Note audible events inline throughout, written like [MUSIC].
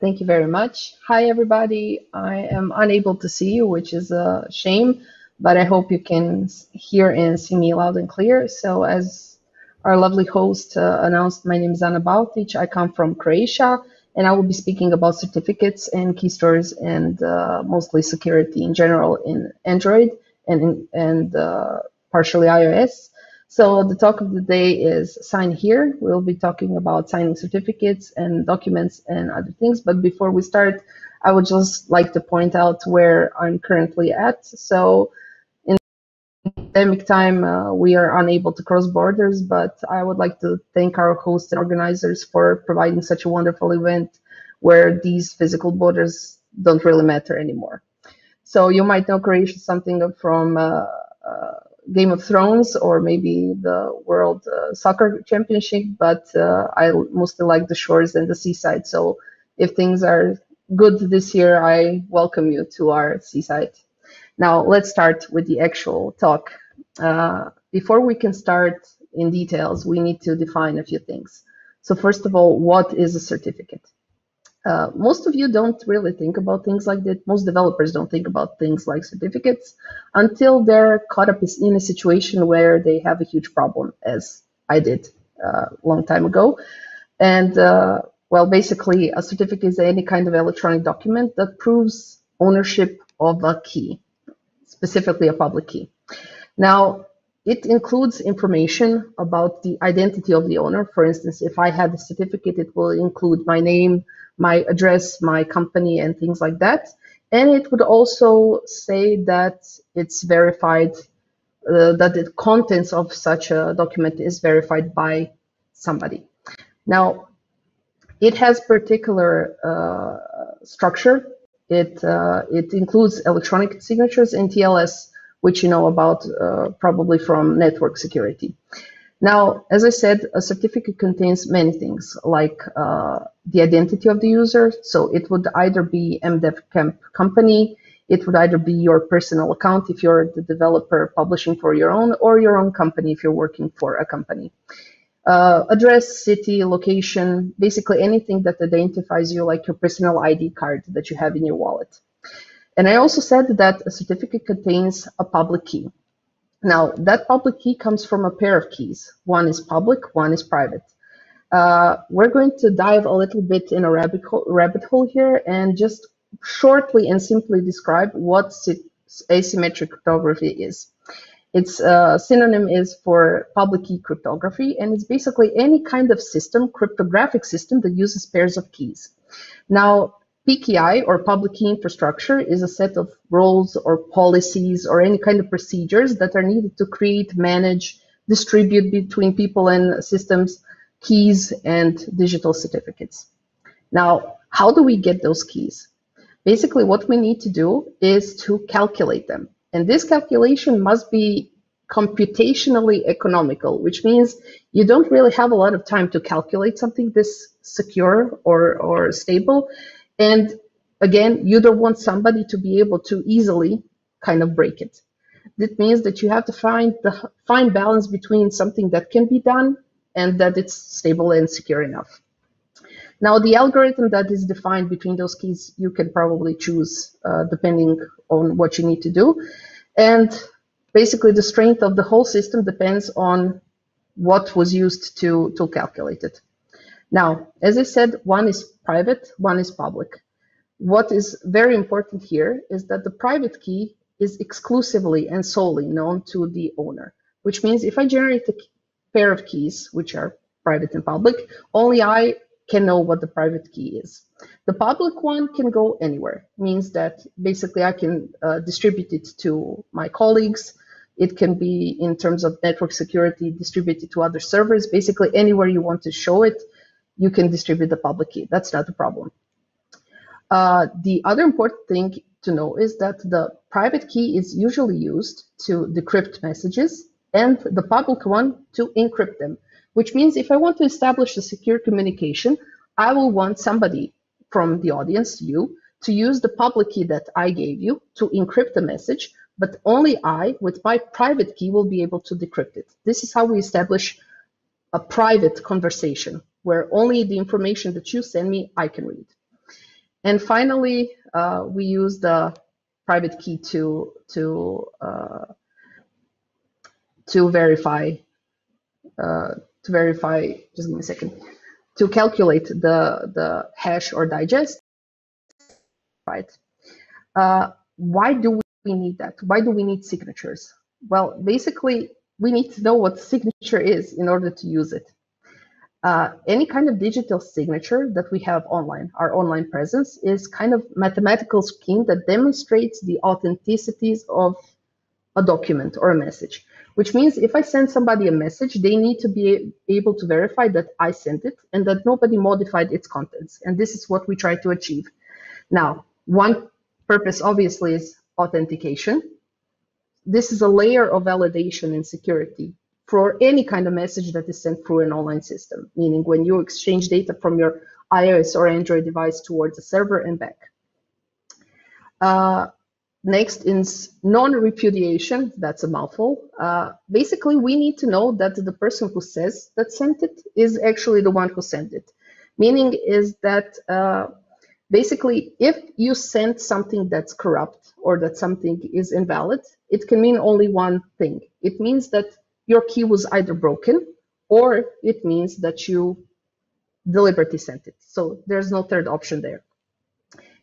Thank you very much. Hi, everybody. I am unable to see you, which is a shame, but I hope you can hear and see me loud and clear. So as our lovely host uh, announced, my name is Ana Baotić. I come from Croatia, and I will be speaking about certificates and key stores and uh, mostly security in general in Android and, and uh, partially iOS. So the talk of the day is sign here. We'll be talking about signing certificates and documents and other things. But before we start, I would just like to point out where I'm currently at. So in pandemic time, uh, we are unable to cross borders, but I would like to thank our hosts and organizers for providing such a wonderful event where these physical borders don't really matter anymore. So you might know Croatia something from uh, uh, Game of Thrones or maybe the World uh, Soccer Championship, but uh, I mostly like the shores and the seaside. So if things are good this year, I welcome you to our seaside. Now let's start with the actual talk. Uh, before we can start in details, we need to define a few things. So first of all, what is a certificate? Uh, most of you don't really think about things like that. Most developers don't think about things like certificates until they're caught up in a situation where they have a huge problem, as I did a uh, long time ago. And uh, well, basically, a certificate is any kind of electronic document that proves ownership of a key, specifically a public key. Now, it includes information about the identity of the owner. For instance, if I had a certificate, it will include my name, my address, my company, and things like that. And it would also say that it's verified, uh, that the contents of such a document is verified by somebody. Now, it has particular uh, structure. It, uh, it includes electronic signatures and TLS, which you know about uh, probably from network security. Now, as I said, a certificate contains many things like uh, the identity of the user. So it would either be MDevCamp company, it would either be your personal account if you're the developer publishing for your own, or your own company if you're working for a company. Uh, address, city, location, basically anything that identifies you like your personal ID card that you have in your wallet. And I also said that a certificate contains a public key. Now, that public key comes from a pair of keys. One is public, one is private. Uh, we're going to dive a little bit in a rabbit hole, rabbit hole here and just shortly and simply describe what asymmetric cryptography is. Its uh, synonym is for public key cryptography, and it's basically any kind of system, cryptographic system that uses pairs of keys. Now, PKI or public key infrastructure is a set of rules or policies or any kind of procedures that are needed to create, manage, distribute between people and systems keys and digital certificates. Now, how do we get those keys? Basically, what we need to do is to calculate them. And this calculation must be computationally economical, which means you don't really have a lot of time to calculate something this secure or, or stable. And again, you don't want somebody to be able to easily kind of break it. That means that you have to find the fine balance between something that can be done and that it's stable and secure enough. Now, the algorithm that is defined between those keys, you can probably choose uh, depending on what you need to do. And basically, the strength of the whole system depends on what was used to, to calculate it. Now, as I said, one is private, one is public. What is very important here is that the private key is exclusively and solely known to the owner, which means if I generate a pair of keys, which are private and public, only I can know what the private key is. The public one can go anywhere, means that basically I can uh, distribute it to my colleagues. It can be in terms of network security distributed to other servers. Basically, anywhere you want to show it, you can distribute the public key. That's not a problem. Uh, the other important thing to know is that the private key is usually used to decrypt messages and the public one to encrypt them, which means if I want to establish a secure communication, I will want somebody from the audience, you, to use the public key that I gave you to encrypt the message, but only I, with my private key, will be able to decrypt it. This is how we establish a private conversation where only the information that you send me, I can read. And finally, uh, we use the private key to to uh, to verify uh, to verify. Just give me a second to calculate the the hash or digest. Right. Uh, why do we need that? Why do we need signatures? Well, basically, we need to know what signature is in order to use it. Uh, any kind of digital signature that we have online, our online presence, is kind of mathematical scheme that demonstrates the authenticities of a document or a message. Which means if I send somebody a message, they need to be able to verify that I sent it and that nobody modified its contents. And this is what we try to achieve. Now, one purpose obviously is authentication. This is a layer of validation and security for any kind of message that is sent through an online system, meaning when you exchange data from your iOS or Android device towards a server and back. Uh, next is non-repudiation. That's a mouthful. Uh, basically, we need to know that the person who says that sent it is actually the one who sent it. Meaning is that uh, basically, if you send something that's corrupt or that something is invalid, it can mean only one thing. It means that your key was either broken or it means that you deliberately sent it. So there's no third option there.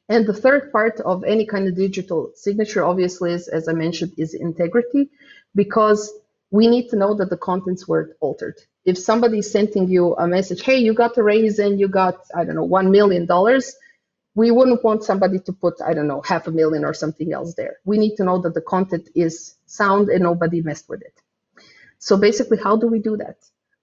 And the third part of any kind of digital signature, obviously, is, as I mentioned, is integrity, because we need to know that the contents were altered. If somebody is sending you a message, hey, you got a raise and you got, I don't know, $1 million, we wouldn't want somebody to put, I don't know, half a million or something else there. We need to know that the content is sound and nobody messed with it. So basically, how do we do that?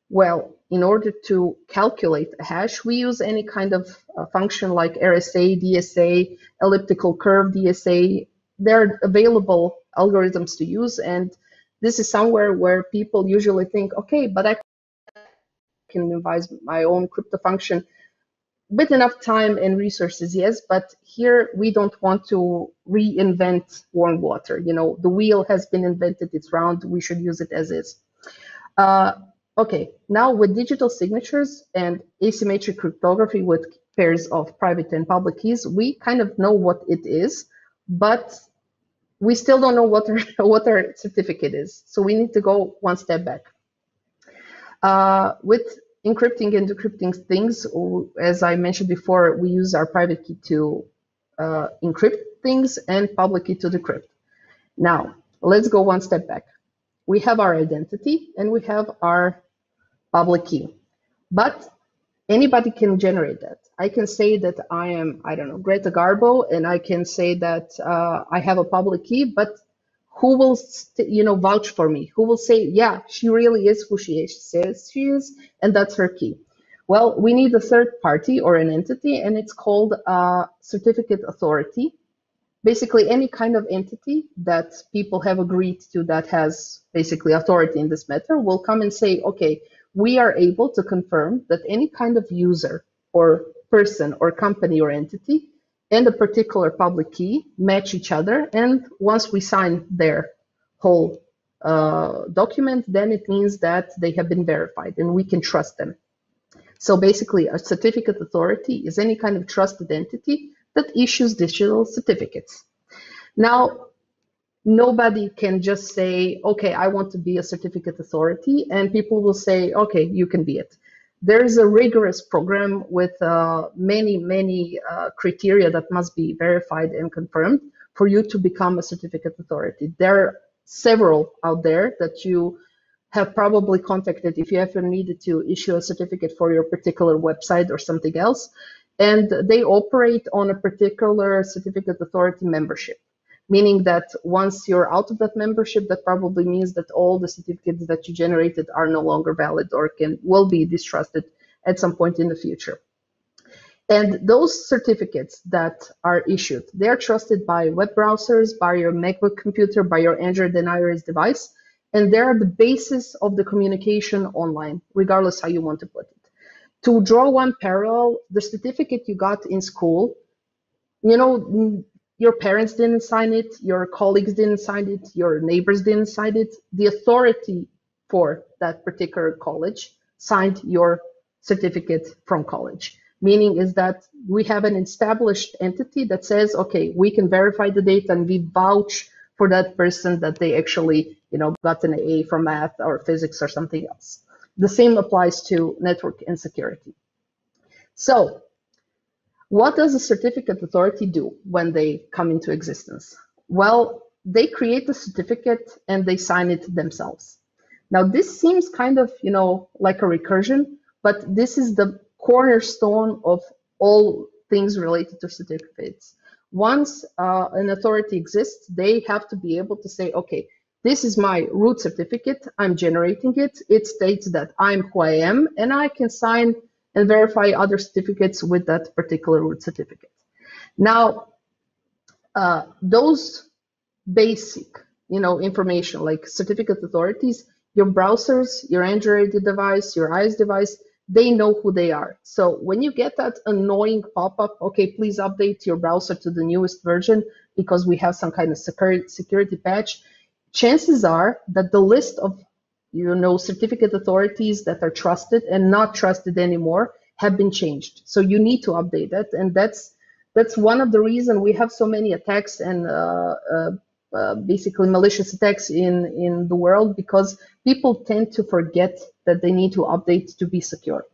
Well, in order to calculate a hash, we use any kind of uh, function like RSA, DSA, elliptical curve DSA. There are available algorithms to use, and this is somewhere where people usually think, okay, but I can devise my own crypto function with enough time and resources, yes, but here we don't want to reinvent warm water. You know, the wheel has been invented, it's round, we should use it as is. Uh, okay, now with digital signatures and asymmetric cryptography with pairs of private and public keys, we kind of know what it is, but we still don't know what our, [LAUGHS] what our certificate is. So we need to go one step back. Uh, with encrypting and decrypting things, as I mentioned before, we use our private key to uh, encrypt things and public key to decrypt. Now, let's go one step back we have our identity and we have our public key. But anybody can generate that. I can say that I am, I don't know, Greta Garbo, and I can say that uh, I have a public key, but who will, you know, vouch for me? Who will say, yeah, she really is who she is, she says she is, and that's her key? Well, we need a third party or an entity, and it's called a certificate authority basically any kind of entity that people have agreed to that has basically authority in this matter will come and say, okay, we are able to confirm that any kind of user or person or company or entity and a particular public key match each other. And once we sign their whole uh, document, then it means that they have been verified and we can trust them. So basically, a certificate authority is any kind of trusted entity that issues digital certificates. Now, nobody can just say, okay, I want to be a certificate authority, and people will say, okay, you can be it. There's a rigorous program with uh, many, many uh, criteria that must be verified and confirmed for you to become a certificate authority. There are several out there that you have probably contacted if you ever needed to issue a certificate for your particular website or something else and they operate on a particular certificate authority membership meaning that once you're out of that membership that probably means that all the certificates that you generated are no longer valid or can will be distrusted at some point in the future. And those certificates that are issued they're trusted by web browsers by your macbook computer by your android and ios device and they're the basis of the communication online regardless how you want to put it to draw one parallel, the certificate you got in school, you know, your parents didn't sign it, your colleagues didn't sign it, your neighbors didn't sign it. The authority for that particular college signed your certificate from college. meaning is that we have an established entity that says, okay, we can verify the data and we vouch for that person that they actually, you know, got an A for math or physics or something else. The same applies to network and security. So what does a certificate authority do when they come into existence? Well, they create the certificate and they sign it themselves. Now, this seems kind of, you know, like a recursion, but this is the cornerstone of all things related to certificates. Once uh, an authority exists, they have to be able to say, okay, this is my root certificate, I'm generating it, it states that I'm who I am, and I can sign and verify other certificates with that particular root certificate. Now, uh, those basic, you know, information like certificate authorities, your browsers, your Android device, your iOS device, they know who they are. So when you get that annoying pop-up, okay, please update your browser to the newest version because we have some kind of security, security patch, chances are that the list of you know certificate authorities that are trusted and not trusted anymore have been changed. So you need to update that, and that's that's one of the reasons we have so many attacks and uh, uh, uh, basically malicious attacks in in the world because people tend to forget that they need to update to be secure.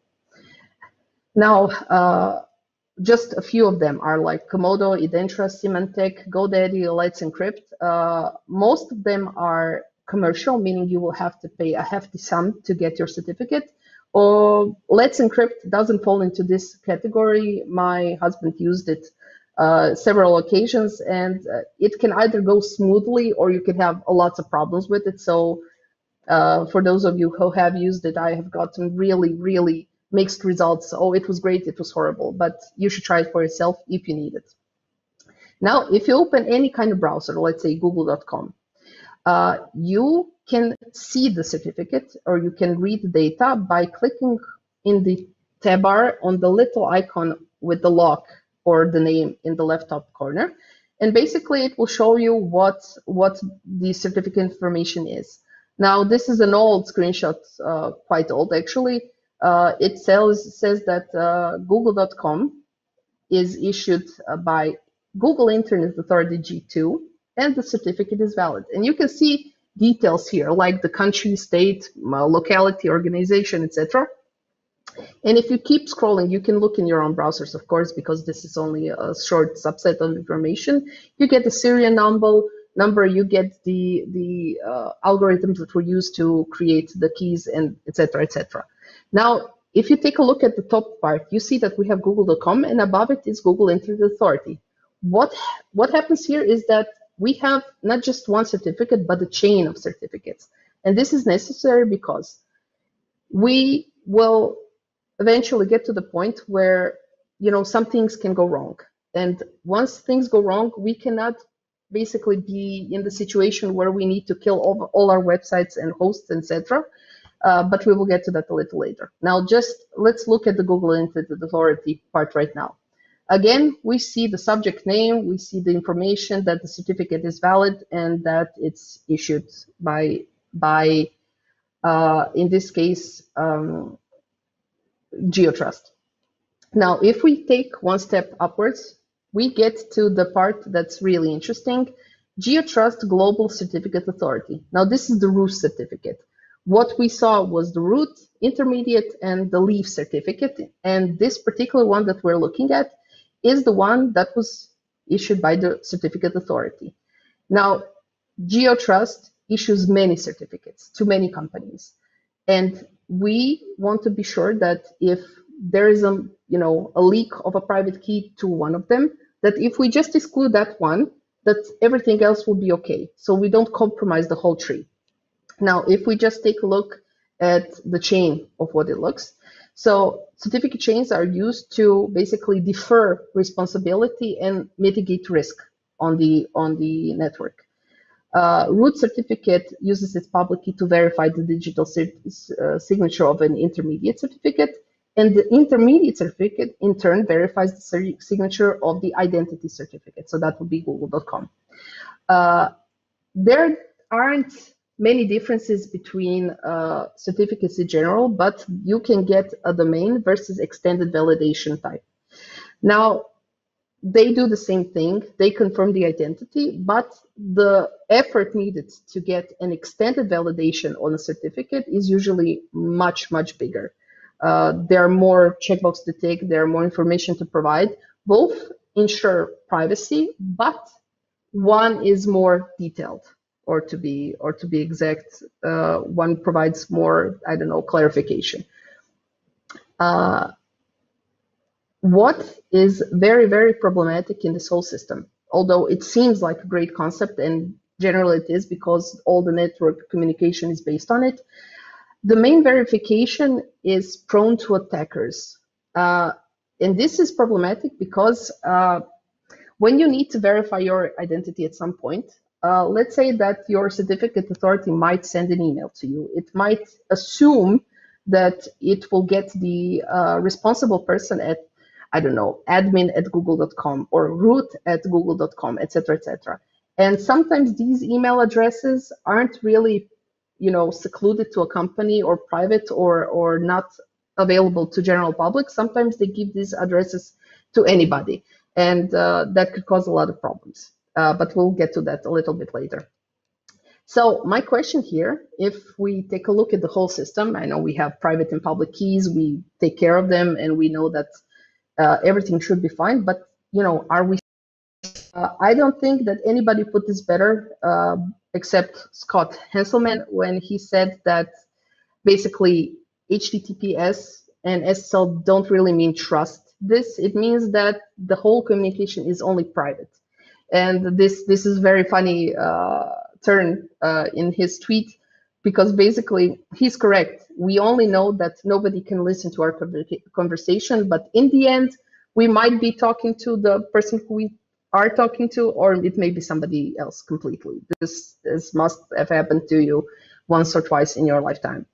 Now, uh, just a few of them are like Comodo, Identrust, Symantec, GoDaddy, Let's Encrypt. Uh, most of them are commercial, meaning you will have to pay a hefty sum to get your certificate. Or Let's Encrypt doesn't fall into this category. My husband used it uh, several occasions, and uh, it can either go smoothly or you can have lots of problems with it. So, uh, for those of you who have used it, I have gotten really, really mixed results. Oh, it was great, it was horrible, but you should try it for yourself if you need it. Now, if you open any kind of browser, let's say google.com, uh, you can see the certificate or you can read the data by clicking in the tab bar on the little icon with the lock or the name in the left top corner. And basically it will show you what, what the certificate information is. Now, this is an old screenshot, uh, quite old actually. Uh, it says, says that uh, google.com is issued uh, by Google Internet Authority G2 and the certificate is valid. And you can see details here like the country, state, locality, organization, etc. And if you keep scrolling, you can look in your own browsers, of course, because this is only a short subset of information. You get the serial number, number you get the the uh, algorithms that were used to create the keys and etc. etc. Now, if you take a look at the top part, you see that we have google.com and above it is Google Internet Authority. What, what happens here is that we have not just one certificate, but a chain of certificates. And this is necessary because we will eventually get to the point where, you know, some things can go wrong. And once things go wrong, we cannot basically be in the situation where we need to kill all, all our websites and hosts, etc. Uh, but we will get to that a little later. Now, just let's look at the Google Internet Authority part right now. Again, we see the subject name, we see the information that the certificate is valid and that it's issued by, by uh, in this case, um, GeoTrust. Now, if we take one step upwards, we get to the part that's really interesting, GeoTrust Global Certificate Authority. Now, this is the root certificate. What we saw was the root, intermediate, and the leaf certificate. And this particular one that we're looking at is the one that was issued by the certificate authority. Now, GeoTrust issues many certificates to many companies. And we want to be sure that if there is a, you know, a leak of a private key to one of them, that if we just exclude that one, that everything else will be okay. So we don't compromise the whole tree. Now, if we just take a look at the chain of what it looks, so certificate chains are used to basically defer responsibility and mitigate risk on the on the network. Uh, root certificate uses its public key to verify the digital uh, signature of an intermediate certificate, and the intermediate certificate in turn verifies the signature of the identity certificate. So that would be google.com. Uh, there aren't many differences between uh, certificates in general, but you can get a domain versus extended validation type. Now, they do the same thing. They confirm the identity, but the effort needed to get an extended validation on a certificate is usually much, much bigger. Uh, there are more checkbox to take, there are more information to provide. Both ensure privacy, but one is more detailed or to be or to be exact, uh, one provides more, I don't know, clarification. Uh, what is very, very problematic in this whole system, although it seems like a great concept and generally it is because all the network communication is based on it, the main verification is prone to attackers. Uh, and this is problematic because uh, when you need to verify your identity at some point, uh, let's say that your certificate authority might send an email to you. It might assume that it will get the uh, responsible person at, I don't know, admin at google.com or root at google.com, etc., etc. And sometimes these email addresses aren't really, you know, secluded to a company or private or or not available to general public. Sometimes they give these addresses to anybody, and uh, that could cause a lot of problems uh, but we'll get to that a little bit later. So my question here, if we take a look at the whole system, I know we have private and public keys, we take care of them, and we know that uh, everything should be fine. But you know, are we? Uh, I don't think that anybody put this better uh, except Scott Hanselman when he said that basically HTTPS and SSL don't really mean trust. This it means that the whole communication is only private. And this this is very funny uh, turn uh, in his tweet because basically he's correct. We only know that nobody can listen to our conversation, but in the end, we might be talking to the person who we are talking to, or it may be somebody else completely. This this must have happened to you once or twice in your lifetime.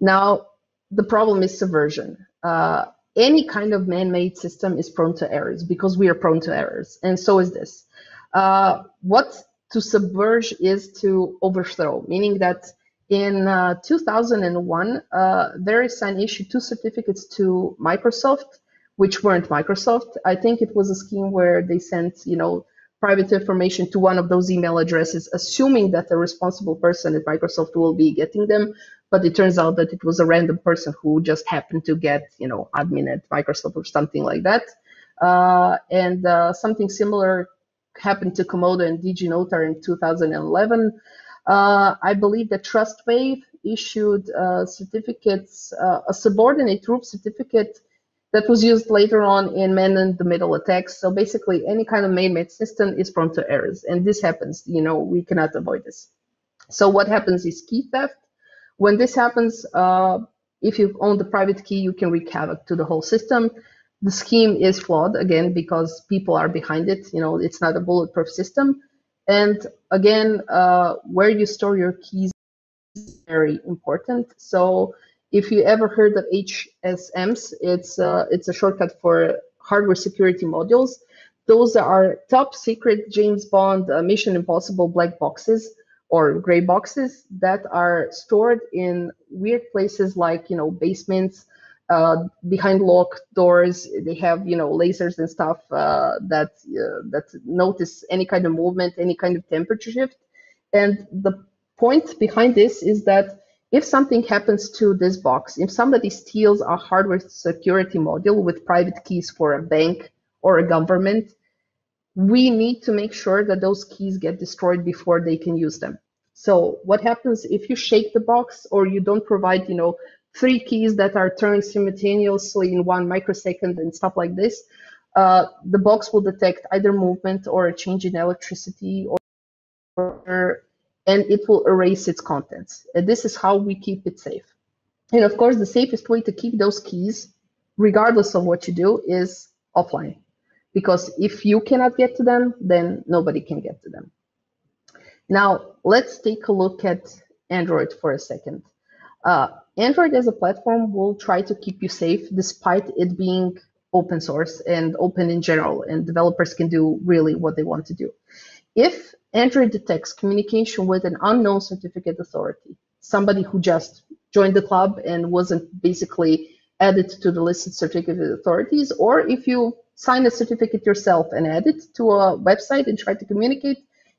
Now, the problem is subversion. Uh, any kind of man-made system is prone to errors because we are prone to errors, and so is this. Uh, what to subverge is to overthrow, meaning that in uh, 2001, uh, VeriSign issued two certificates to Microsoft, which weren't Microsoft. I think it was a scheme where they sent, you know, private information to one of those email addresses, assuming that the responsible person at Microsoft will be getting them. But it turns out that it was a random person who just happened to get, you know, admin at Microsoft or something like that. Uh, and uh, something similar happened to Comodo and DigiNotar in 2011. Uh, I believe that TrustWave issued uh, certificates, uh, a subordinate group certificate that was used later on in man-in-the-middle attacks. So basically, any kind of man-made system is prone to errors, and this happens. You know, we cannot avoid this. So what happens is key theft. When this happens, uh, if you own the private key, you can wreak havoc to the whole system. The scheme is flawed again because people are behind it. You know, it's not a bulletproof system. And again, uh, where you store your keys is very important. So if you ever heard of HSMs, it's uh, it's a shortcut for hardware security modules. Those are top secret James Bond uh, Mission Impossible black boxes or gray boxes that are stored in weird places like you know basements, uh, behind locked doors. They have you know lasers and stuff uh, that uh, that notice any kind of movement, any kind of temperature shift. And the point behind this is that if something happens to this box, if somebody steals a hardware security module with private keys for a bank or a government, we need to make sure that those keys get destroyed before they can use them. So what happens if you shake the box or you don't provide, you know, three keys that are turned simultaneously in one microsecond and stuff like this, uh, the box will detect either movement or a change in electricity or, or and it will erase its contents. And this is how we keep it safe. And of course, the safest way to keep those keys, regardless of what you do, is offline. Because if you cannot get to them, then nobody can get to them. Now, let's take a look at Android for a second. Uh, Android as a platform will try to keep you safe despite it being open source and open in general, and developers can do really what they want to do if Android detects communication with an unknown certificate authority, somebody who just joined the club and wasn't basically added to the listed certificate authorities, or if you sign a certificate yourself and add it to a website and try to communicate,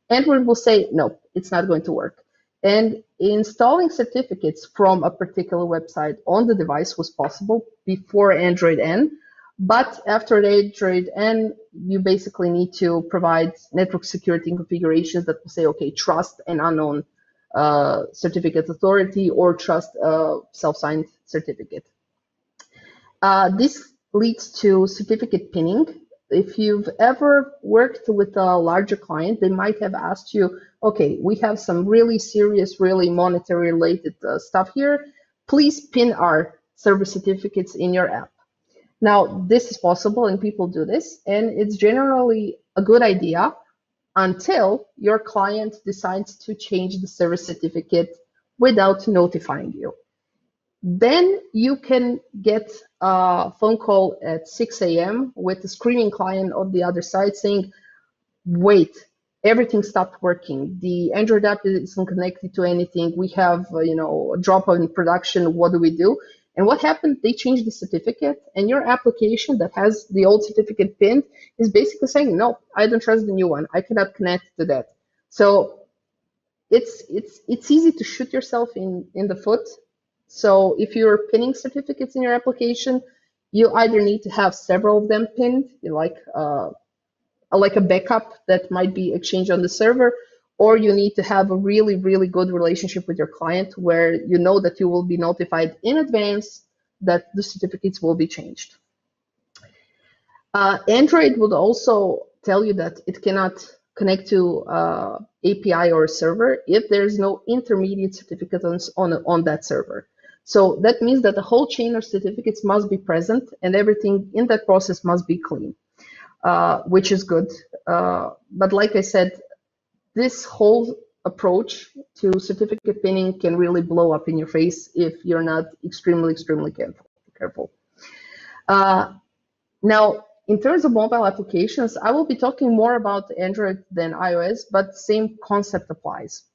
and Android will say, no, it's not going to work. And installing certificates from a particular website on the device was possible before Android N, but after Android N, you basically need to provide network security configurations that will say, okay, trust an unknown uh, certificate authority or trust a self-signed certificate. Uh, this leads to certificate pinning. If you've ever worked with a larger client, they might have asked you, okay, we have some really serious, really monetary related uh, stuff here. Please pin our service certificates in your app. Now, this is possible and people do this, and it's generally a good idea until your client decides to change the service certificate without notifying you. Then you can get a phone call at 6 a.m. with a screaming client on the other side saying, wait, everything stopped working. The Android app isn't connected to anything. We have, uh, you know, a drop in production. What do we do? And what happened? They changed the certificate, and your application that has the old certificate pinned is basically saying, no, I don't trust the new one. I cannot connect to that. So it's it's it's easy to shoot yourself in in the foot so if you're pinning certificates in your application, you either need to have several of them pinned, like uh, like a backup that might be exchanged on the server, or you need to have a really, really good relationship with your client where you know that you will be notified in advance that the certificates will be changed. Uh, Android would also tell you that it cannot connect to uh, API or server if there's no intermediate certificate on, on, on that server. So that means that the whole chain of certificates must be present and everything in that process must be clean, uh, which is good. Uh, but like I said, this whole approach to certificate pinning can really blow up in your face if you're not extremely, extremely careful. careful. Uh, now, in terms of mobile applications, I will be talking more about Android than iOS, but same concept applies.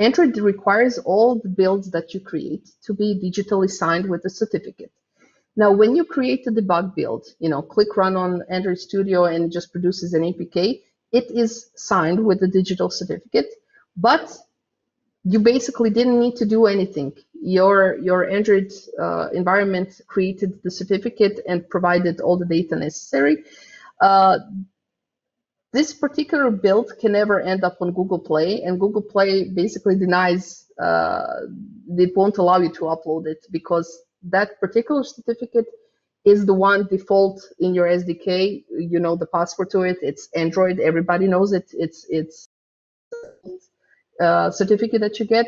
Android requires all the builds that you create to be digitally signed with a certificate. Now, when you create a debug build, you know, click run on Android Studio and it just produces an APK, it is signed with a digital certificate, but you basically didn't need to do anything. Your, your Android uh, environment created the certificate and provided all the data necessary. Uh, this particular build can never end up on Google Play, and Google Play basically denies uh, it won't allow you to upload it because that particular certificate is the one default in your SDK. You know the password to it. It's Android. Everybody knows it. It's it's uh, certificate that you get.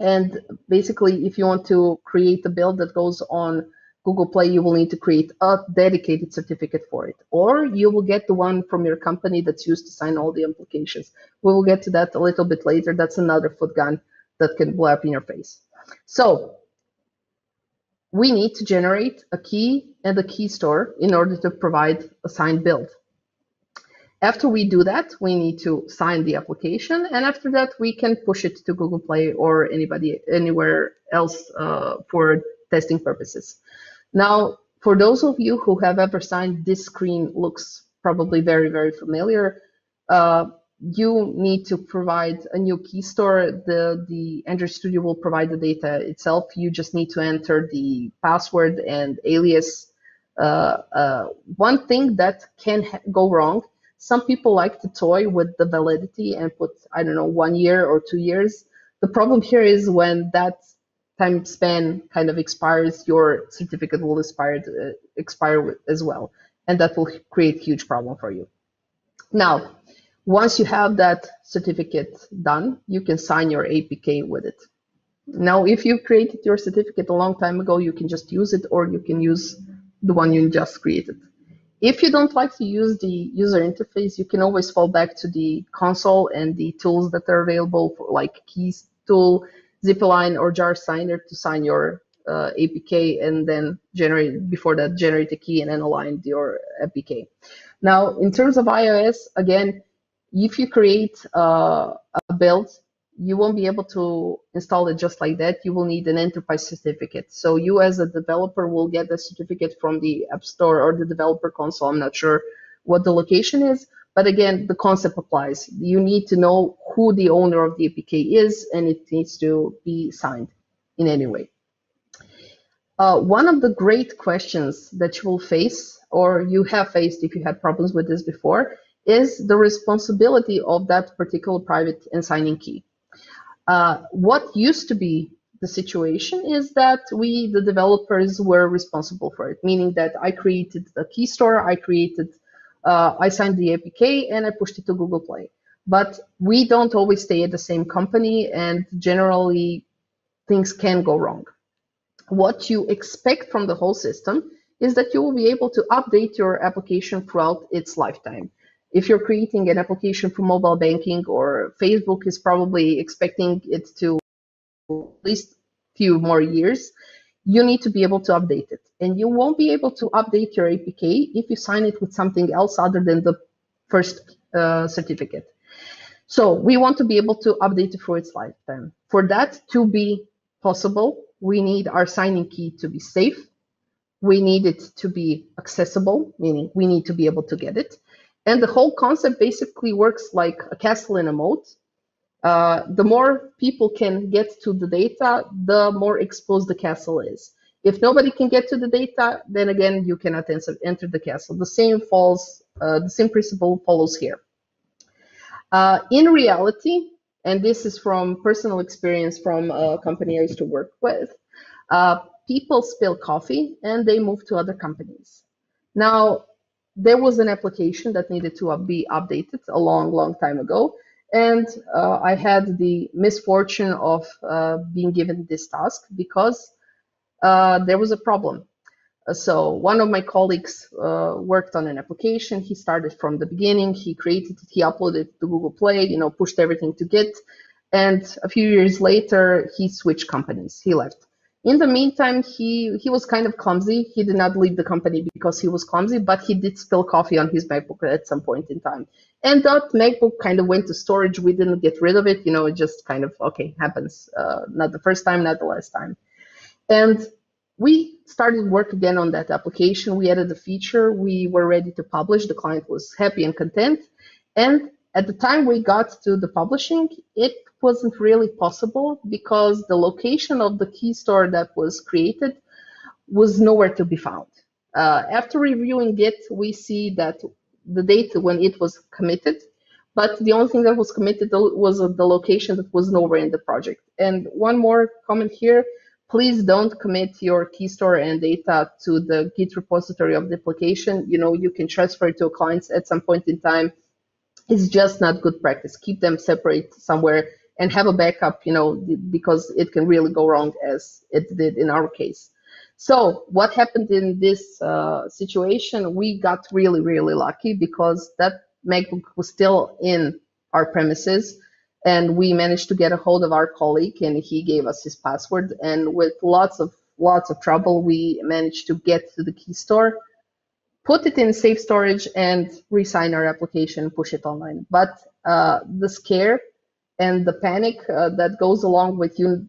And basically, if you want to create a build that goes on Google Play, you will need to create a dedicated certificate for it, or you will get the one from your company that's used to sign all the applications. We will get to that a little bit later. That's another foot gun that can blow up in your face. So we need to generate a key and a key store in order to provide a signed build. After we do that, we need to sign the application, and after that, we can push it to Google Play or anybody anywhere else uh, for testing purposes. Now, for those of you who have ever signed, this screen looks probably very, very familiar. Uh, you need to provide a new key store. The, the Android Studio will provide the data itself. You just need to enter the password and alias. Uh, uh, one thing that can go wrong, some people like to toy with the validity and put, I don't know, one year or two years. The problem here is when that time span kind of expires, your certificate will expire, uh, expire as well. And that will create huge problem for you. Now, once you have that certificate done, you can sign your APK with it. Now, if you created your certificate a long time ago, you can just use it or you can use the one you just created. If you don't like to use the user interface, you can always fall back to the console and the tools that are available for like keys tool zipalign or jarsigner to sign your uh, APK and then generate before that generate a key and then align your APK. Now, in terms of iOS, again, if you create uh, a build, you won't be able to install it just like that. You will need an enterprise certificate. So you as a developer will get the certificate from the App Store or the developer console. I'm not sure what the location is, but again, the concept applies. You need to know who the owner of the APK is, and it needs to be signed in any way. Uh, one of the great questions that you will face, or you have faced if you had problems with this before, is the responsibility of that particular private and signing key. Uh, what used to be the situation is that we, the developers, were responsible for it, meaning that I created the key store, I created, uh, I signed the APK, and I pushed it to Google Play. But we don't always stay at the same company, and generally things can go wrong what you expect from the whole system is that you will be able to update your application throughout its lifetime. If you're creating an application for mobile banking or Facebook is probably expecting it to at least few more years, you need to be able to update it. And you won't be able to update your APK if you sign it with something else other than the first uh, certificate. So we want to be able to update it for its lifetime. For that to be possible, we need our signing key to be safe. We need it to be accessible, meaning we need to be able to get it. And the whole concept basically works like a castle in a moat. Uh, the more people can get to the data, the more exposed the castle is. If nobody can get to the data, then again, you cannot enter, enter the castle. The same falls, uh, the same principle follows here. Uh, in reality, and this is from personal experience from a company I used to work with. Uh, people spill coffee and they move to other companies. Now, there was an application that needed to be updated a long, long time ago. And uh, I had the misfortune of uh, being given this task because uh, there was a problem. So one of my colleagues uh, worked on an application. He started from the beginning. He created it. He uploaded it to Google Play. You know, pushed everything to Git. And a few years later, he switched companies. He left. In the meantime, he he was kind of clumsy. He did not leave the company because he was clumsy, but he did spill coffee on his MacBook at some point in time. And that MacBook kind of went to storage. We didn't get rid of it. You know, it just kind of okay happens. Uh, not the first time, not the last time. And we started work again on that application. We added a feature. We were ready to publish. The client was happy and content. And at the time we got to the publishing, it wasn't really possible because the location of the key store that was created was nowhere to be found. Uh, after reviewing it, we see that the date when it was committed, but the only thing that was committed was uh, the location that was nowhere in the project. And one more comment here, please don't commit your key store and data to the Git repository of the application. You know, you can transfer it to a client at some point in time. It's just not good practice. Keep them separate somewhere and have a backup, you know, because it can really go wrong as it did in our case. So what happened in this uh, situation, we got really, really lucky because that MacBook was still in our premises and we managed to get a hold of our colleague and he gave us his password. And with lots of lots of trouble we managed to get to the key store put it in safe storage and resign our application push it online. But uh, the scare and the panic uh, that goes along with you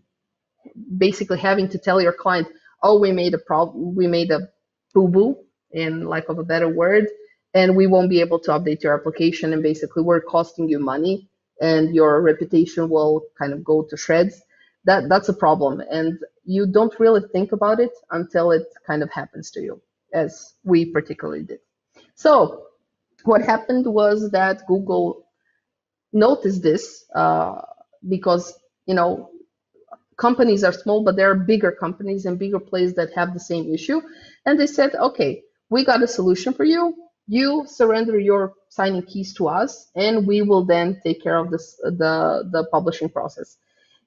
basically having to tell your client oh we made a problem we made a boo-boo in lack of a better word and we won't be able to update your application and basically we're costing you money and your reputation will kind of go to shreds. That that's a problem and you don't really think about it until it kind of happens to you as we particularly did. So what happened was that google noticed this uh, because you know companies are small but there are bigger companies and bigger players that have the same issue. And they said okay we got a solution for you. You surrender your signing keys to us and we will then take care of this the the publishing process.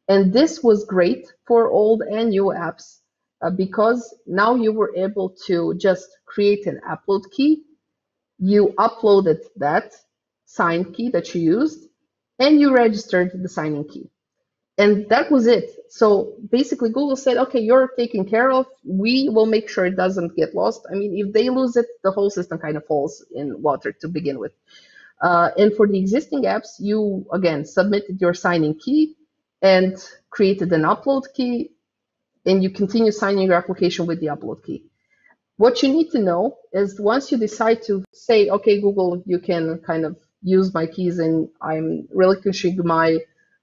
And this was great for old and new apps uh, because now you were able to just create an upload key. You uploaded that sign key that you used and you registered the signing key and that was it. So basically, Google said, okay, you're taken care of. We will make sure it doesn't get lost. I mean, if they lose it, the whole system kind of falls in water to begin with. Uh, and for the existing apps, you again submitted your signing key and created an upload key, and you continue signing your application with the upload key. What you need to know is once you decide to say, okay, Google, you can kind of use my keys and I'm relinquishing my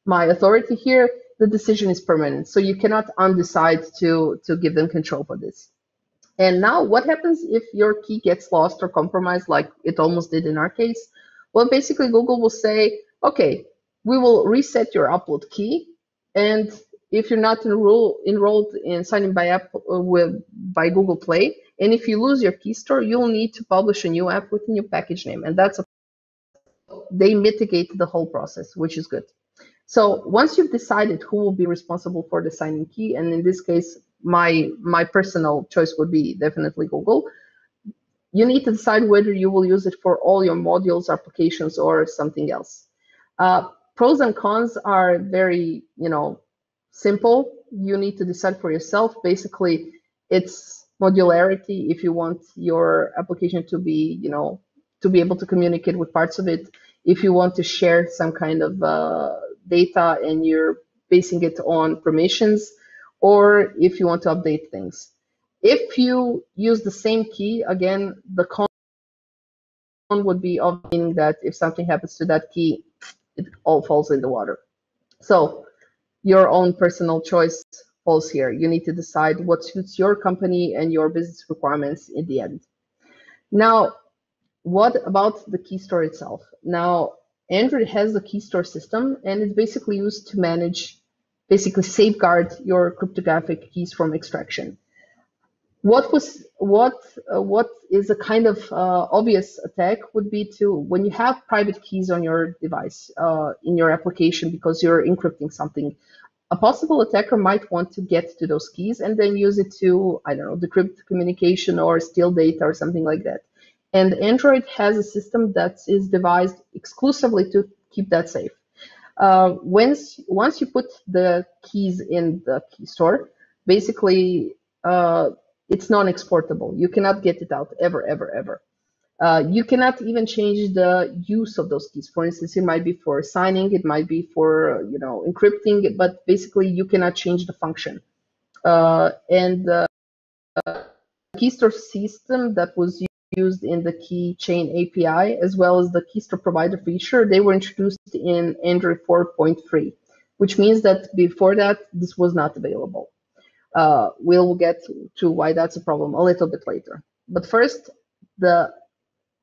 my authority here, the decision is permanent. So you cannot undecide to to give them control for this. And now what happens if your key gets lost or compromised like it almost did in our case? Well, basically Google will say, okay, we will reset your upload key. And if you're not enroll, enrolled in signing by app uh, with by Google Play, and if you lose your key store, you'll need to publish a new app with a new package name. And that's a they mitigate the whole process, which is good. So once you've decided who will be responsible for the signing key, and in this case, my my personal choice would be definitely Google. You need to decide whether you will use it for all your modules, applications, or something else. Uh, pros and cons are very, you know, simple. You need to decide for yourself. Basically, it's modularity. If you want your application to be, you know, to be able to communicate with parts of it, if you want to share some kind of uh, data and you're basing it on permissions, or if you want to update things. If you use the same key, again, the con would be of meaning that if something happens to that key, it all falls in the water. So your own personal choice falls here. You need to decide what suits your company and your business requirements in the end. Now, what about the key store itself? Now, Android has the key store system, and it's basically used to manage, basically safeguard your cryptographic keys from extraction. What was what uh, what is a kind of uh, obvious attack would be to when you have private keys on your device uh, in your application because you're encrypting something. A possible attacker might want to get to those keys and then use it to I don't know decrypt communication or steal data or something like that. And Android has a system that is devised exclusively to keep that safe. Uh, once, once you put the keys in the key store, basically uh, it's non-exportable. You cannot get it out ever, ever, ever. Uh, you cannot even change the use of those keys. For instance, it might be for signing, it might be for you know encrypting, but basically you cannot change the function. Uh, and the key store system that was used in the Keychain API, as well as the Keystore Provider feature, they were introduced in Android 4.3, which means that before that, this was not available. Uh, we'll get to why that's a problem a little bit later. But first, the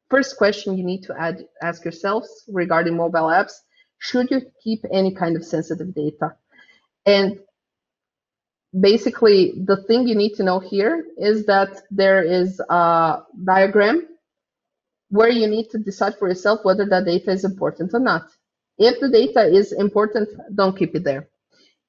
first question you need to add, ask yourselves regarding mobile apps, should you keep any kind of sensitive data? And basically the thing you need to know here is that there is a diagram where you need to decide for yourself whether that data is important or not. If the data is important, don't keep it there.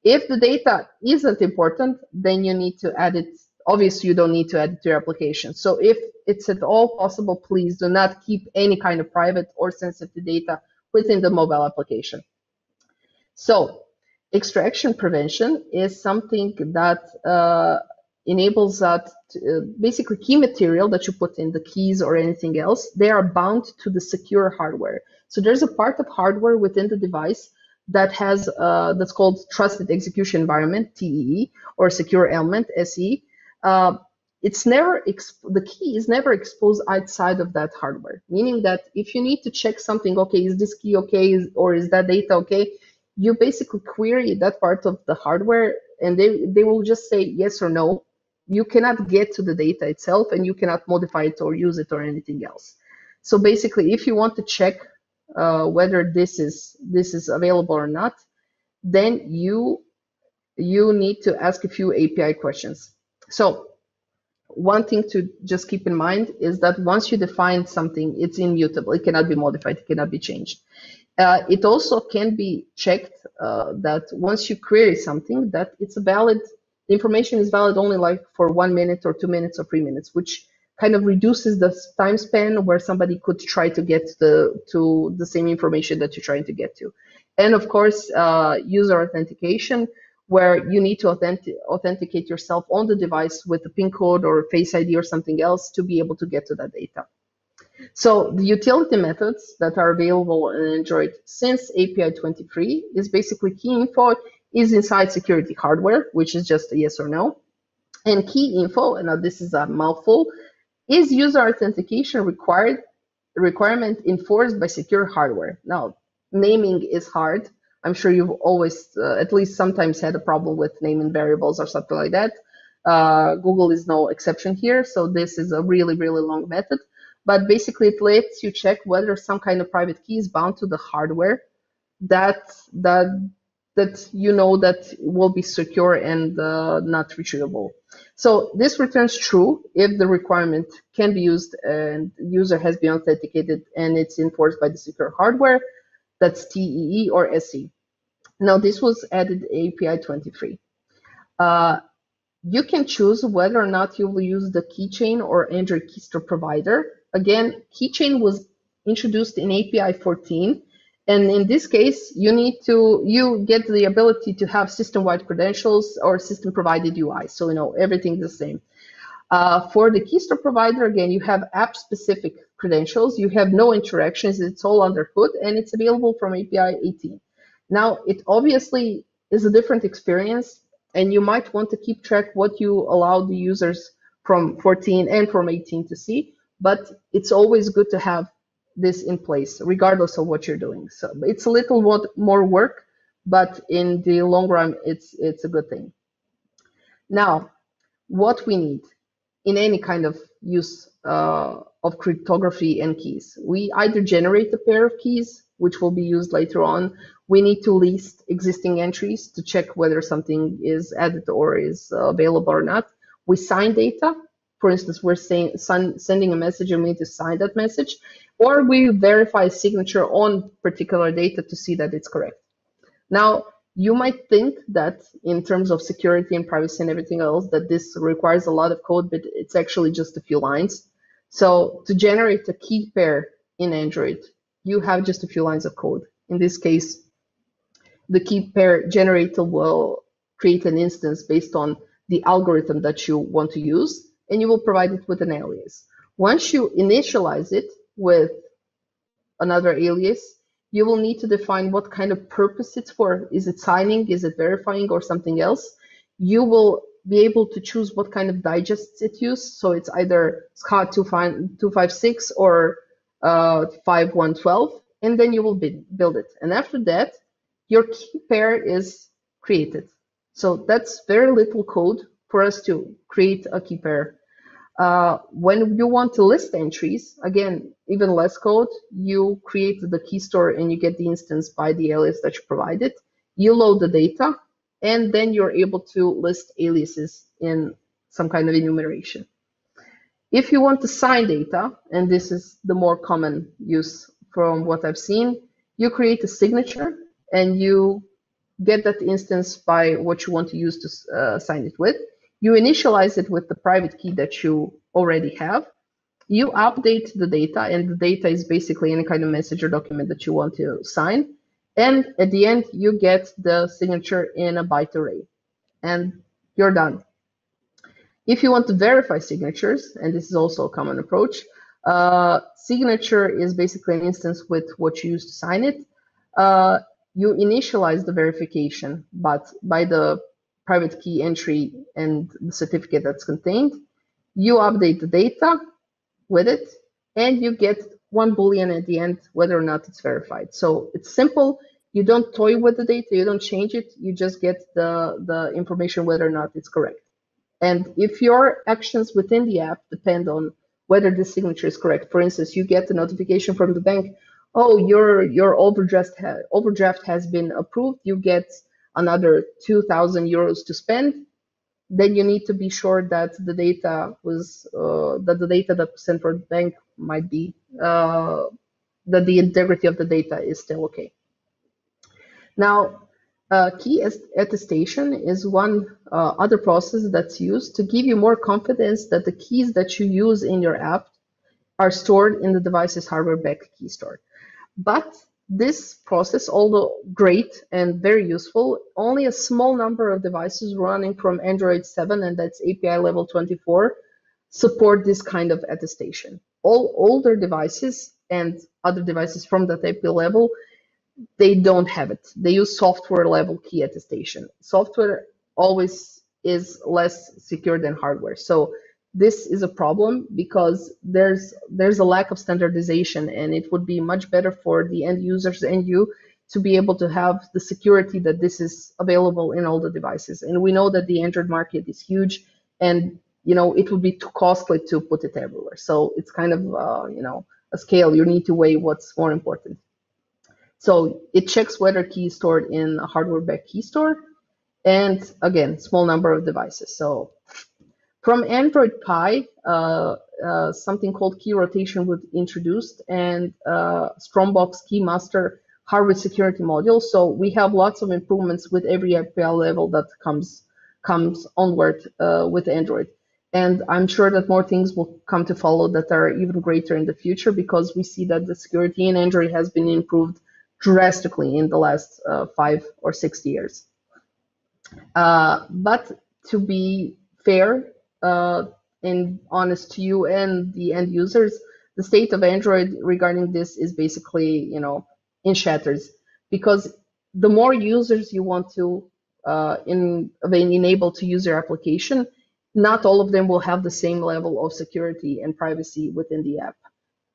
If the data isn't important, then you need to add it. Obviously, you don't need to add it to your application. So if it's at all possible, please do not keep any kind of private or sensitive data within the mobile application. So extraction prevention is something that uh, enables that uh, basically key material that you put in the keys or anything else, they are bound to the secure hardware. So there's a part of hardware within the device that has uh, that's called trusted execution environment TEE or secure element SE. Uh, it's never the key is never exposed outside of that hardware, meaning that if you need to check something, okay, is this key okay, or is that data okay? You basically query that part of the hardware and they, they will just say yes or no. You cannot get to the data itself and you cannot modify it or use it or anything else. So basically, if you want to check uh, whether this is this is available or not, then you you need to ask a few API questions. So one thing to just keep in mind is that once you define something, it's immutable. It cannot be modified. It cannot be changed. Uh, it also can be checked uh, that once you query something, that it's a valid, information is valid only like for one minute or two minutes or three minutes, which kind of reduces the time span where somebody could try to get the to the same information that you're trying to get to. And of course, uh, user authentication, where you need to authentic authenticate yourself on the device with a PIN code or Face ID or something else to be able to get to that data. So the utility methods that are available in Android since API 23 is basically key info is inside security hardware, which is just a yes or no. And key info, and now this is a mouthful, is user authentication required requirement enforced by secure hardware. Now, naming is hard. I'm sure you've always, uh, at least sometimes, had a problem with naming variables or something like that. Uh, Google is no exception here, so this is a really, really long method. But basically, it lets you check whether some kind of private key is bound to the hardware that that that you know that will be secure and uh, not retrievable. So this returns true if the requirement can be used and user has been authenticated and it's enforced by the secure hardware. That's TEE or SE. Now this was added API 23. Uh, you can choose whether or not you will use the keychain or Android Keystore provider. Again, keychain was introduced in API 14 and in this case, you need to, you get the ability to have system-wide credentials or system-provided UI. So, you know, everything the same. Uh, for the keystore provider, again, you have app-specific credentials. You have no interactions. It's all underfoot, and it's available from API 18. Now, it obviously is a different experience, and you might want to keep track what you allow the users from 14 and from 18 to see, but it's always good to have this in place, regardless of what you're doing. So it's a little more work, but in the long run, it's it's a good thing. Now, what we need in any kind of use uh, of cryptography and keys, we either generate a pair of keys, which will be used later on. We need to list existing entries to check whether something is added or is available or not. We sign data. For instance, we're saying, sending a message and we need to sign that message or we verify a signature on particular data to see that it's correct. Now, you might think that in terms of security and privacy and everything else, that this requires a lot of code, but it's actually just a few lines. So to generate a key pair in Android, you have just a few lines of code. In this case, the key pair generator will create an instance based on the algorithm that you want to use, and you will provide it with an alias. Once you initialize it, with another alias, you will need to define what kind of purpose it's for. Is it signing? Is it verifying or something else? You will be able to choose what kind of digests it uses. So it's either SHA 256 or uh, 5112, and then you will build it. And after that, your key pair is created. So that's very little code for us to create a key pair. Uh, when you want to list entries, again, even less code, you create the key store and you get the instance by the alias that you provided. You load the data, and then you're able to list aliases in some kind of enumeration. If you want to sign data, and this is the more common use from what I've seen, you create a signature and you get that instance by what you want to use to uh, sign it with. You initialize it with the private key that you already have. You update the data, and the data is basically any kind of message or document that you want to sign. And at the end, you get the signature in a byte array, and you're done. If you want to verify signatures, and this is also a common approach, uh, signature is basically an instance with what you use to sign it. Uh, you initialize the verification, but by the private key entry and the certificate that's contained. You update the data with it, and you get one boolean at the end whether or not it's verified. So it's simple. You don't toy with the data. You don't change it. You just get the, the information whether or not it's correct. And if your actions within the app depend on whether the signature is correct, for instance, you get a notification from the bank, oh, your your overdraft ha overdraft has been approved. You get another 2,000 euros to spend, then you need to be sure that the data was uh, that the data that was sent for the bank might be uh, that the integrity of the data is still okay. Now, uh, key attestation is one uh, other process that's used to give you more confidence that the keys that you use in your app are stored in the device's hardware-backed key store. But this process, although great and very useful, only a small number of devices running from Android 7, and that's API level 24, support this kind of attestation. all older devices and other devices from that API level, they don't have it. They use software level key attestation. Software always is less secure than hardware. So this is a problem because there's there's a lack of standardization and it would be much better for the end users and you to be able to have the security that this is available in all the devices. And we know that the android market is huge and you know it would be too costly to put it everywhere. So it's kind of uh, you know a scale. You need to weigh what's more important. So it checks whether key is stored in a hardware backed key store and again small number of devices. So from Android Pie, uh, uh, something called key rotation was introduced and uh, Strongbox Key Master hardware security module. So we have lots of improvements with every API level that comes comes onward uh, with Android. And I'm sure that more things will come to follow that are even greater in the future because we see that the security in Android has been improved drastically in the last uh, five or six years. Uh, but to be fair, uh, and honest to you and the end users, the state of Android regarding this is basically, you know, in shatters because the more users you want to uh, in, enable to use your application, not all of them will have the same level of security and privacy within the app,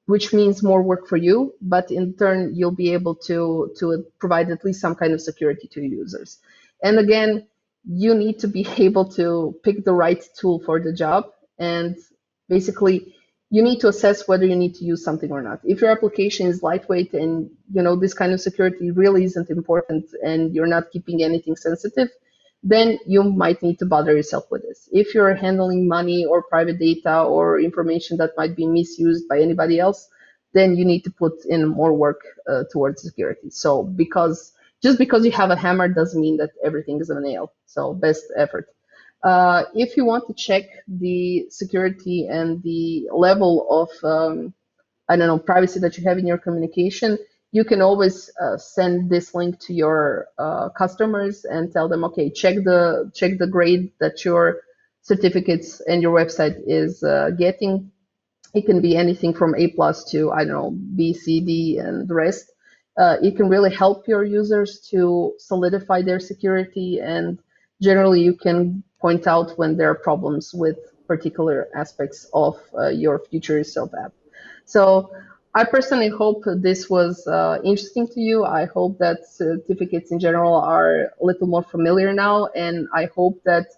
which means more work for you, but in turn, you'll be able to, to provide at least some kind of security to users. And again, you need to be able to pick the right tool for the job and basically you need to assess whether you need to use something or not. If your application is lightweight and you know this kind of security really isn't important and you're not keeping anything sensitive, then you might need to bother yourself with this. If you're handling money or private data or information that might be misused by anybody else, then you need to put in more work uh, towards security. So because just because you have a hammer doesn't mean that everything is a nail. So best effort. Uh, if you want to check the security and the level of, um, I don't know, privacy that you have in your communication, you can always uh, send this link to your uh, customers and tell them, okay, check the check the grade that your certificates and your website is uh, getting. It can be anything from A plus to I don't know B, C, D, and the rest uh, it can really help your users to solidify their security and generally you can point out when there are problems with particular aspects of uh, your future self app. So I personally hope this was uh, interesting to you. I hope that certificates in general are a little more familiar now, and I hope that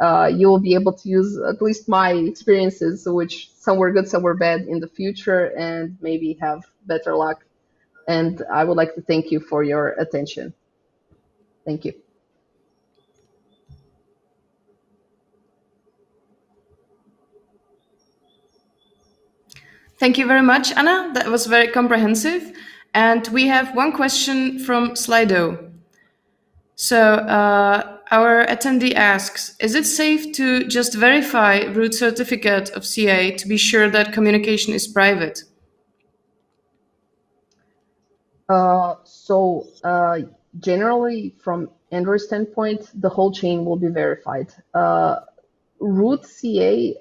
uh, you will be able to use at least my experiences, which some were good, some were bad in the future, and maybe have better luck and I would like to thank you for your attention. Thank you. Thank you very much, Ana. That was very comprehensive. And we have one question from Slido. So uh, our attendee asks, is it safe to just verify root certificate of CA to be sure that communication is private? Uh, so uh, generally, from Android standpoint, the whole chain will be verified. Uh, root CA,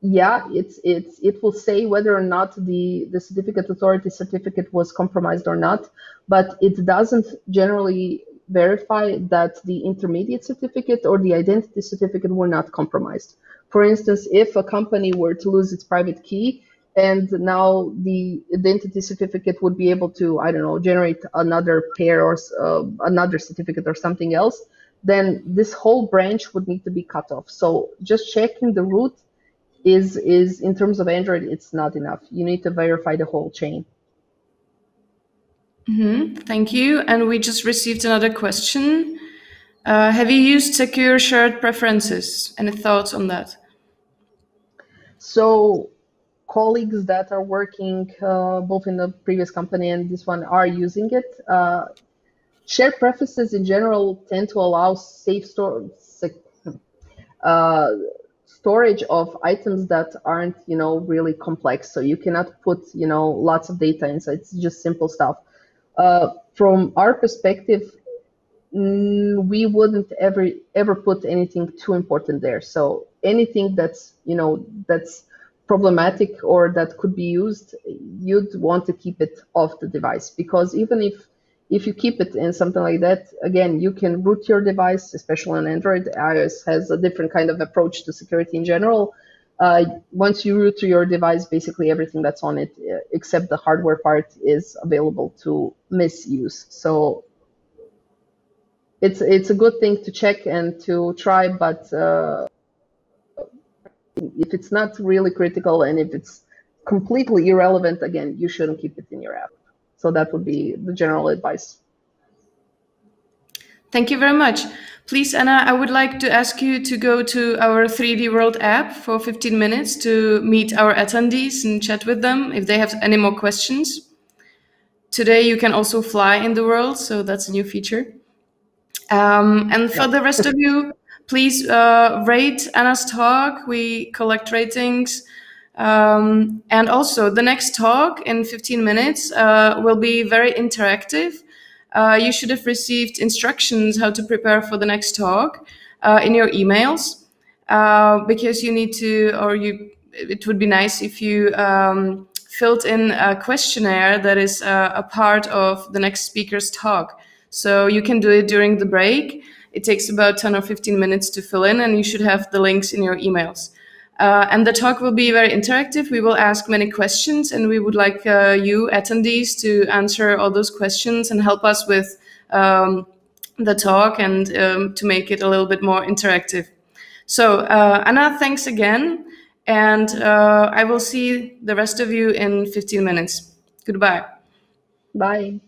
yeah, it's it's it will say whether or not the the certificate authority certificate was compromised or not, but it doesn't generally verify that the intermediate certificate or the identity certificate were not compromised. For instance, if a company were to lose its private key, and now the identity certificate would be able to i don't know generate another pair or uh, another certificate or something else then this whole branch would need to be cut off. So just checking the root is is in terms of android it's not enough. You need to verify the whole chain. Mm-hmm. thank you. And we just received another question. Uh, have you used secure shared preferences? Any thoughts on that? So colleagues that are working uh, both in the previous company and this one are using it. Uh, shared preferences in general tend to allow safe store, uh, storage of items that aren't, you know, really complex. So you cannot put, you know, lots of data inside. It's just simple stuff. Uh, from our perspective, mm, we wouldn't ever ever put anything too important there. So anything that's, you know, that's problematic or that could be used, you'd want to keep it off the device because even if if you keep it in something like that, again, you can root your device, especially on Android. iOS has a different kind of approach to security in general. Uh, once you root to your device, basically everything that's on it, uh, except the hardware part, is available to misuse. So it's it's a good thing to check and to try, but uh, if it's not really critical and if it's completely irrelevant, again, you shouldn't keep it in your app. So that would be the general advice. Thank you very much. Please, Ana, I would like to ask you to go to our 3D World app for 15 minutes to meet our attendees and chat with them if they have any more questions. Today, you can also fly in the world, so that's a new feature. Um, and for yeah. the rest of you, [LAUGHS] please uh, rate Ana's talk. We collect ratings. Um, and also, the next talk in 15 minutes uh, will be very interactive. Uh, you should have received instructions how to prepare for the next talk uh, in your emails uh, because you need to, or you, it would be nice if you um, filled in a questionnaire that is uh, a part of the next speaker's talk. So you can do it during the break. It takes about 10 or 15 minutes to fill in, and you should have the links in your emails. Uh, and the talk will be very interactive. We will ask many questions, and we would like uh, you attendees to answer all those questions and help us with um, the talk and um, to make it a little bit more interactive. So, uh, Ana, thanks again. And uh, I will see the rest of you in 15 minutes. Goodbye. Bye.